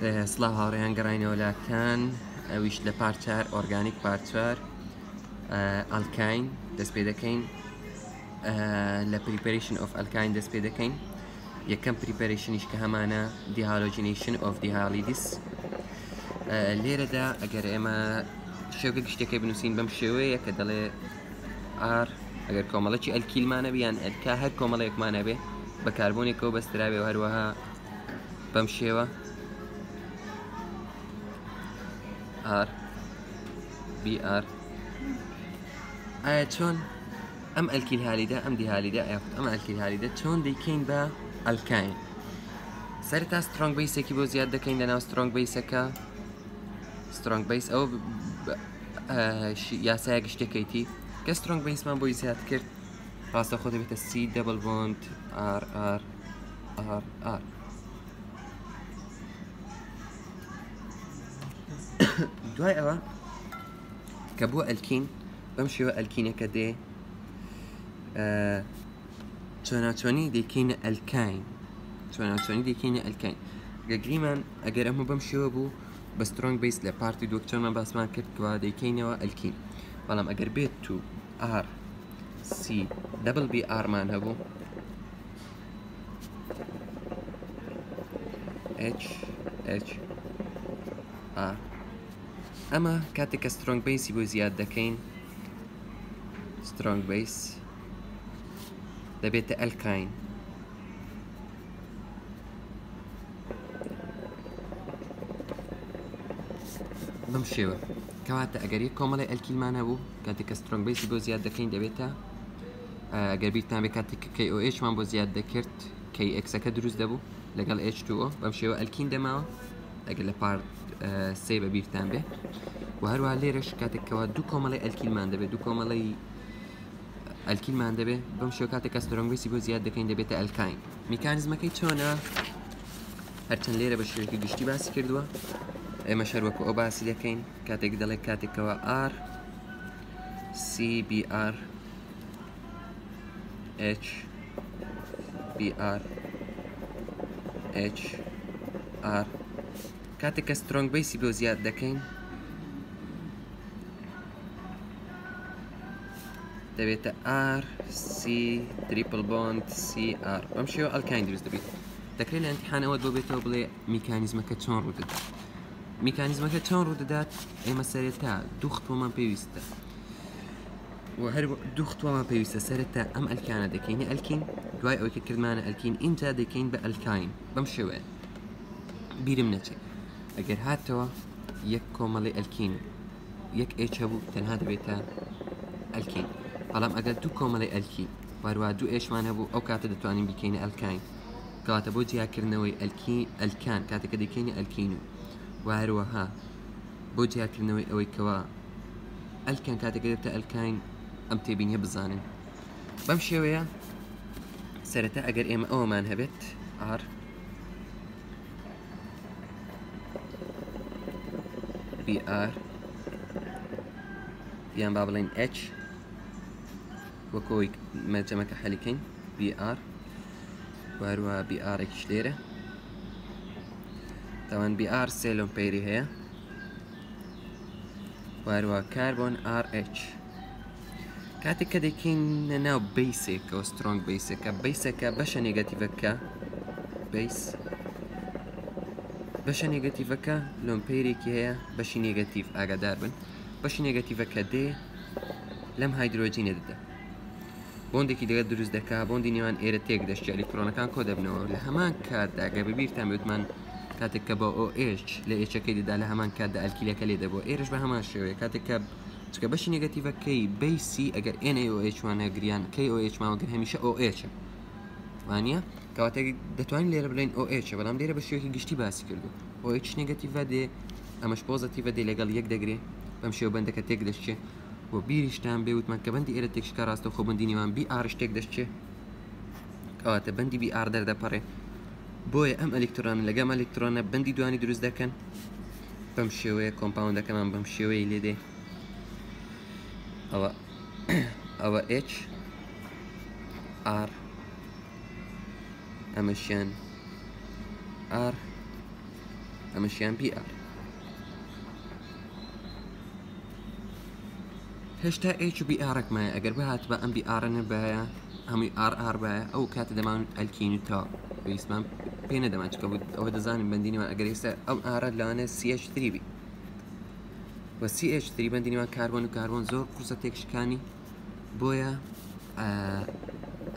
سلااو هاوڕێیان گەڕینەوەلاکان ئەویش لە پارچار ئۆرگانیک پارچوار ئەلکین دەست پێ دەکەین لە پریپریشن ئۆف ئەلکین دەست پێ دەکەین یەکەم پریپریشنیش کە هەمانە دیهالۆژینیشن ئۆف دیهاڵیدیس لێرەدا ئەگەر ئێمە شێوگە گشتەکەی بنووسین بەم شێوەیە کە دەڵێ ئار ئەگەر کۆمەڵەکی ئەلکیلمانە بیان ئەلکا هەر کۆمەڵەیەکمانە بێ بەکاربوونێکەوە بەستراوێ هەروەها بەم شێوە ار بي ار ا آه، چون ام الكيل هاليدا ام دي هاليدا ام الكيل هاليدا چون دي كين با الكاين سرتا سترونج بيس كي بو زياد دكين لنا سترونج بيس كا سترونج بيس او آه، يا یاسایەک كا سترونج بيس ما بو زياد كرت راسه خذ بيت سی دبل بوند آر آر آر آر دوای ئەوە کە بووە ئەلکین بەم شێوە ئەلکینەکە دێ چۆناچۆنی دیکەینە ئەلکین چۆناچۆنی دیکەینە ئەلکین گەگریمان ئەگەر ئەمە بەم شێوە بوو بە سترۆنگ بیست لە پارتی دۆکچۆنە باسمان کردوە دەیکەینەوە ئەلکین بەڵام ئەگەر بێت تو ئار سی دەبل بی ئارمان هەبوو H H R ئەمە کاتێک کە سترۆنگ بیسی بۆ زیاد دەکەین سترۆنگ بیس دەبێتە ئەلکین بەم شێوە کەواتە ئەگەر یە کۆمەڵی ئەلکیلمانە بوو کاتێک کە سترۆنگ بیسی بۆ زیاد دەکەین دەبێتە گەربیتان بێ کاتێک KOH مان بۆ زیاد دەکرد کەی ئەکسەکە دروست دەبوو لەگەڵ H2O بەم شێوە ئەلکین دەماوە ئەگەر لە پارت سێ بە بیرتان بێ و هەروە لێرەش کاتێکەوە دوو کۆمەڵی ئەلکیلمان دەبێت دوو کۆمەڵی ئەلکیلمان دەبێت بەم شێ کاتێک کەسترۆنگویسی بۆ زیاد دەکەین دەبێتە ئەلکین میکانزمەکەی چۆنە هەرچەند لێرە بە شوێکی گشتی باسی کردووە ئێمە شەروەکو ئەو باسی دەکەین کاتێک دەڵێ کاتێکەوە R CBR H BR H R کاتێک سي سترۆنگ بیسی بۆ زیاد دەکەین دەبێتە RCریپل بۆند CR بەم شێوە ئەلکین دروست دەبێت دەکرێت لە ئەتیحانەوە دۆ بێتەوە بڵێ میکانیزمەکە چۆن ڕوودەدات میکانیزمەکە چۆن ڕوودەدات ئێمە سەرێتا دوختۆمان پێویستە هەر دوختوەمان پێویستە سەرتا ئەم ئەلکانە دەکەینی ئەلکین الكين دواي کردمانە ئەلکین ئینجا دەکەین بە ئەلکین بەم شێوێ بيرم نتشك اگر یک ئەگەر هاتەوە یەک کۆمەڵی ئەلکین یەک دو هەبوو الکین دەبێتە ئەلکین بەڵام ئەگەر دوو کۆمەڵی ئەلکی باروا دوو ئێشمان هەبوو ئەو کاتە دەتوانین بکەینە ئەلکین کەواتە بۆ جیاکردنەوەی ئەلکی ئەلکان کاتەکە دەکەینە ئەلکین و اوی کوا الکان ئەوەی کەوا تا الکین ام ئەلکین ئەم تێبینیە بزانن ویا شێوەیە اگر ئەگەر او من هەبێت ئار بی ئار یان با بڵین H وەکۆی مەجەمەکە حەلیکەین BR وارووە BRێکیش لێرە تاوان BR سێلۆم پەیری هەیە وارووە کاربۆن RH کاتێک کە دەکەینە ناو او سترونج بیسەکە بیسەکە باشا نگەتیڤەکە بيس بەشە نێگەتیڤەکە لۆمپەیرێکی هەیە بەشی نێگەتیڤ ئاگادار بن بەشی نێگەتیڤەکە دێ لەم هایدروۆجینە دەدا بۆندێکی دەگەت دروست دەکا بۆندی نێوان ئێرە تێک دەشتی ئەلیکترۆنەکان کۆ دەبنەوە لە هەمان کاتداگە ببییرتان وتمان کاتێک کە بۆ ئۆH لە ئێچەکەی دەدا لە هەمان کاتدا ئەلکیلەکە لێ دەبەوە ئێرش بە هەمان شێوەیە کاتێککە چکە بەشی نگەتیڤەکەی بیسی ئەگەر NOH وانە گریان KOH ماوەگر هەمیشە OH وانە کەواتێک دەتوانین لێرە بڵین ئۆH بەڵام لێرە بە شوێکی گشتی باسی کردو ئۆH نگەتیڤە دێ ئەمەش پۆزتیڤە دێ لەگەڵ یەک دەگرێ بەم شێوبندەکە تێک دەشتێ بۆ بیریشتان بێوتمان کە بەندی ئێرە تێکشکە ڕاستە خۆ بندی نیوان بی ئارشتێک دەشتێ کەواتە بەندی بی ئار دەردەپەڕێ بۆیە ئەم ئەلکترۆن لەگەم ئەلکترۆنە بەندی دوانی دروست دەکەن بەم شێوەیە کۆمپاوندەکەمان بەم شێوەیە لێدێ ئەوە ئەوە H R امشيان ار امشيان بي ار هشتا اتش بي ارك مايا اگر بهات با ام بي ارن بايا هەمووی RR باە بايا أو كاتا دمان الكينو تا پێویستمان پێ نەدەماچکە بود ئەوە دەزانین بەندینیمان ئەگەریستا ئەم ئارە لاانە سH3 بی بە سH3 بەندینیمان كاربون و کاربن زۆر قورسە تێکشکانی بۆیە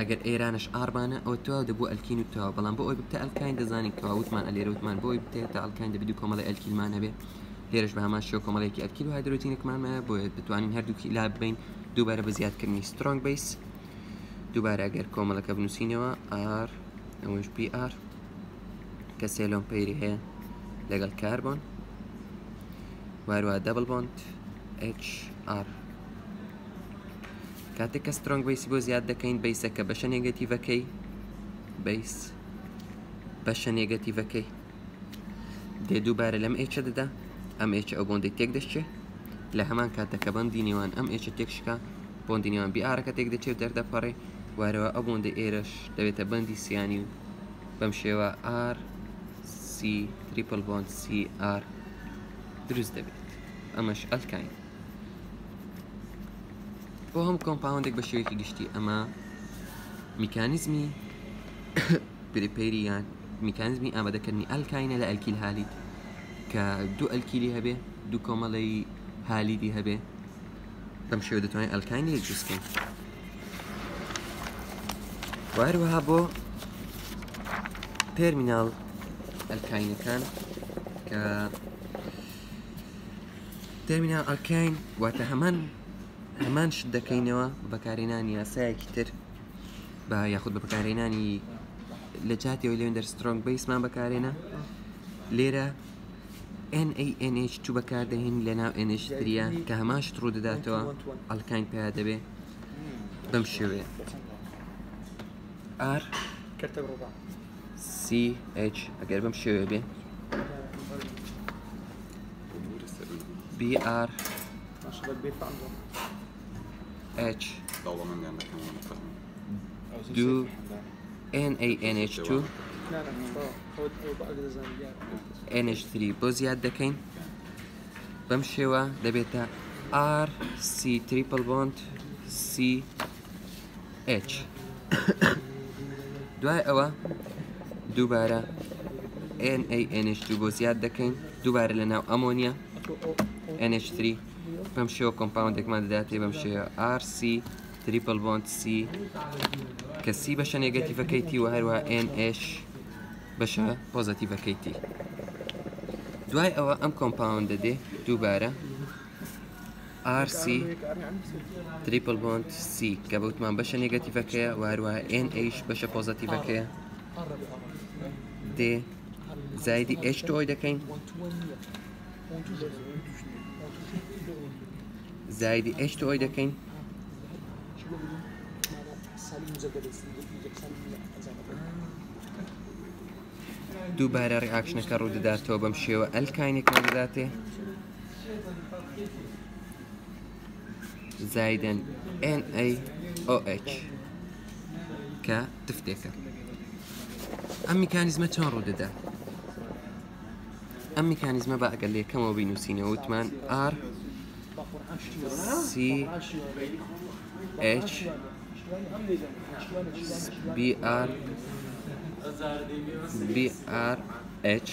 اگر ئەگەر ئێرانش ئارمانە تو تەوا دەبوو ئەلکین و تەوا الکین دزانی ئەوی بتە ئەلکین دەزانین تەواوتمان ئەلێرەوتمان بۆی بتێت تا ئەلکین دەبی کۆمەڵی ئەلکیلمانە بێ لێرش بە هەمان شێو کۆمەڵێکی ئەلکیل و هایدروتینێکمانە بۆ بتوانین هەردووکی لا بین دوباره بزیاد زیادکردنی سترۆنگ بیس دوباره اگر دووبارە ئەگەر کۆمەڵەکە بنووسینەوە ئار ئەوش PR کە سێلۆم پەیری لگل لەگەڵ وارو دبل دەبل بۆند HR کاتێک کە سترۆنگ بیسی بۆ زیاد دەکەین بیسەکە بەشە نێگەتیڤەکەی بیس بەشە نێگەتیڤەکەی دێ دووبارە لەم ئێچە دەدا ئەم ئێچە ئەو بۆندێک تێک دەشتێ لە هەمان کاتەکە بەندی نێوان ئەم ئێچە تێکشکە بۆندی نێوان بیارەکە تێک دەچێت دەردەپەڕێ وارەوە ئەو بۆندە ئێرەش دەوێتە بەندی سیانی و بەم شێوە ئار سی تریپل بۆند سی ئار دروست دەبێت ئەمەش ئەلکین بۆ هەم کۆمپاوندێک بە شێوەیەکی گشتی ئەمە میکانیزمی پرپەیری یان میکانزمی ئامادەکردنی ئەلکینە لە ئەلکیل هالیت کە دوو ئەلکیلی هەبێ دوو کۆمەڵی هالیدی هەبێ بەم شێوە دەتوانین ئەلکانی جوستکەین وارروەها بۆ تێرمینال ئەلکینەکان کە تێرمینال ئەلکین واتە هەمان ئەمانش دەکەینەوە بەکارێنانی یاسایەکی تر بە یاخود بە بەکارێنانی لە جاتیەوە لێن دەرسترۆنگ بیسمان بەکارێنە لێرە NANH چوو بەکاردەهین لە ناو NH3 کە هەماش ڕوو دەداتەوە ئەلکین پیا دەبێ بەم شێوێ R CH ئەگەر بەم شێوێ بێ BR H do NaNH2 NH3 بۆ زیاد دەکەین بەم شێوە دەبێتە RC تریپل بۆند CH دوای ئەوە دووبارە NaNH2 بۆ زیاد دەکەین دووبارە لە ناو ئەمۆنیا NH3 بەم شێوە کۆمپاوندێکمان دەداتێ بەم شێوە RC تریپل بۆند C کە سی بەشە نێگەتیڤەکەی تی و هەروە NH بەشە پۆزەتیڤەکەی تی. دوای ئەوە ئەم کۆمپاوند دەدێ دووبارە RC تریپل بۆند C کە بەوتمان بەشە نێگەتیڤەکەیە واروە NH بەشە پۆزەتیڤەکەیە D زایدی H تۆی دەکەین زائد H2 أو دكين دووبارە ڕیاکشنەکە ڕوو دەداتەوە بەم شێوە ئەلکاینێکەوە دەداتێ زایدن NaOH کە تفتێکە ئەم میکانیزمە چۆن ڕوو دەدا ئەم میکانیزمە بە ئەگەل یەکەمەوە بینوسینەوە وتمان ار سي اتش بي ار بي ار اتش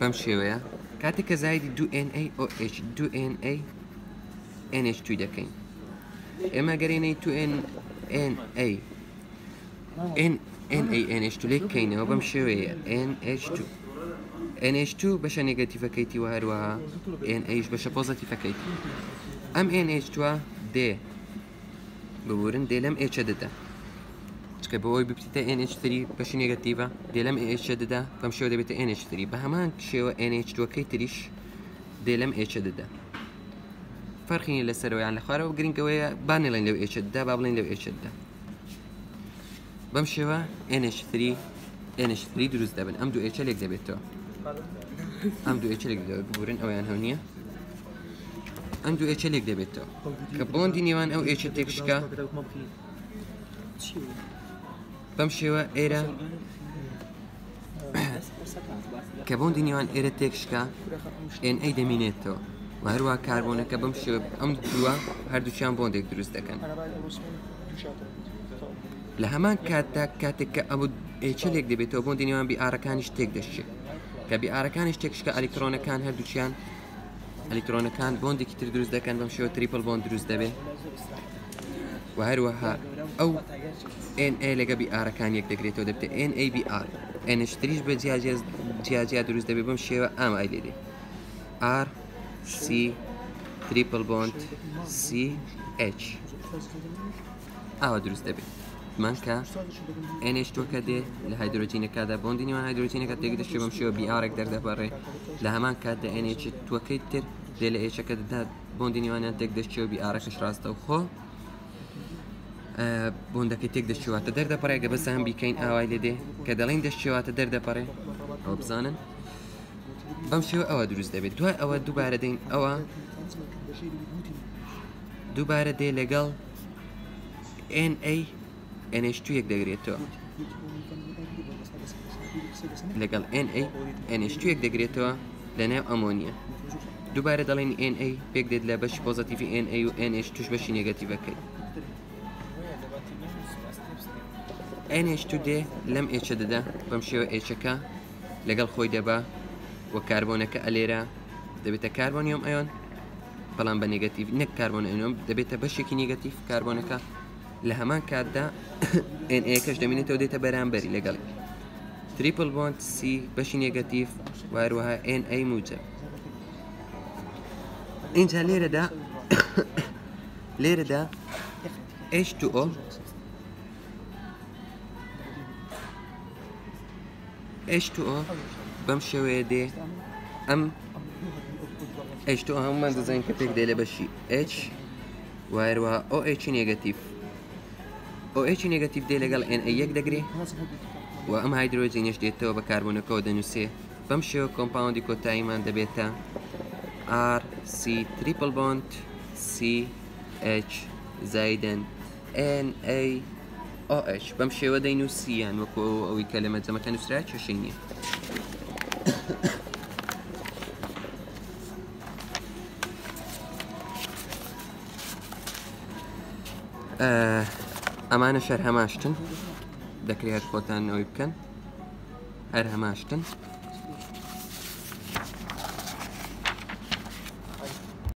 بەم شێوەیە کاتێک کە زایدی دو NAOH دو ان اتش تو دەکەین اما گەرێنەی تو ان اتش تو لێک وبمشي ويا ان اتش تو NH2 بەشە نگەتیفەکەیتی و هەروەها NH بەشە پۆزەتیفەکەیت ئەم NH2 D ببورن دێ لەم ئێچە دەدا چکە بەوەی بپیتە NH3 بەشی نگەتیڤە دێ لەم ئێچە دەدا بەم شێوە دەبێتە NH3 بە هەمان شێوە NH2کەی تریش دێ لەم ئێچە دەدا فەرخینی لەسەرەوەیان لە خوارەوە گرنگەوەیە بانێڵێن لەو ئێچەدا با بڵێن لەو ئێچەدا بەم شێوە NH3 NH3 دروست دەبن ئەم دوو ئێچە لێک دەبێتەوە ئەم دوێ چلێک ببورن ئەویان هەو نییە؟ ئەم دوو ئێچەلێک دەبێتەوە کە بۆندی نێوان ئەو ئێچە تێکشکە بەم شێوە ئێرە کە بۆندی نێوان ئێرە تێکشکە ئNA دەمینێتەوە هەروە کاربوونەکە بەم شێوە ئەم دووە هەردووچیان بۆندێک دروست دەکەن لە هەمان کاتتا کاتێک کە ئەو ئێچەلێک دەبێتەوە بۆندی نێوان بی ئارەکانی شتێک دەشێت کە بیعارەکانی شتێکشکە ئەلیکترۆنەکان هەردووچیان ئەلیکترۆنەکان بۆندێکی تر دروست دەکەن بەم شێوە تریپل بۆند دروست دەبێ و هەروەها ئەو NA لەگە بیعارەکان یەک دەکرێتەوە دەبێت NABR Nشتریش بە جیاجیا دروست دەبێت بەم شێوە ئام ئای لێ R C تریپل بۆند CH ئاوە دروست دەبێت وتمان کە ئێنێشتۆکە دێ لە هایدروۆجینەکەدا بۆندینیوە هایدروۆجینەکە تێک دەشێ بم شێوە بیارێک دەردەپەڕێ لە هەمان کاتدا ئێنێکی توەکەی تر دێ لە ئێچەکە دەدات بۆندینیوانیان تێک دەشتێ و بیارەکەش ڕاستە و خۆ بۆندەکەی تێک دەشتێواتە دەردەپەڕێگە بەس هەم بیکەین ئاوای لێ دێ کە دەڵین دەشتێواتە دەردەپەڕێ ئەو بزانن بەم شێوە ئەوە دروست دەبێت دوای ئەوە دووبارە دەین ئەوە دووبارە دێ لەگەڵ NA NH تویەک دەگرێتەوە لەگەڵ NH تویەک دەگرێتەوە لە ناو ئەمۆنیە دووبارە دەڵێن NA پێک دێت لە بەشی پۆزتیفی NA و NH توش بەشی نگەتیڤەکەی NH تو دێ لەم ئێچە دەدا بەم شێوە ئێچەکە لەگەڵ خۆی دەبا وە کاربۆنەکە ئەلێرە دەبێتە کاربۆنیۆم ئەیۆن بەڵام بە نگەتیو نەک کاربۆن ئەینۆم دەبێتە بەشێکی نیگەتیف کاربۆنەکە ان دمين تو ديتا بران بري دێتە تريبل بونت سي بشي نيجاتيف واروها ان اي NA موجە ليرا لێرەدا ليرا H2O H2O او بمشي دێ ام h H2O هم دەزانین کە كتك دێ بشي بەشی H او اتش نيجاتيف ئۆ ئەچ نگەتیب دێ ان ئN یەک دەگرێ و ئەم هایدروۆجینەش دێتەوە بە کاربوونەکەەوە دەنووسێ بەم شێوە کۆمپاوندی کۆتاییمان دەبێتە RC تریپل بۆند CH زایدن NA OH بەم شێوە دەینووسیان وەکو ئەوەی کە لەمە جەمەکە نووسرا چشی نییە. Uh... أمانة هەر هەماشتن دەکرێت خۆتان ئەوەی بکەن هەر هەماشتن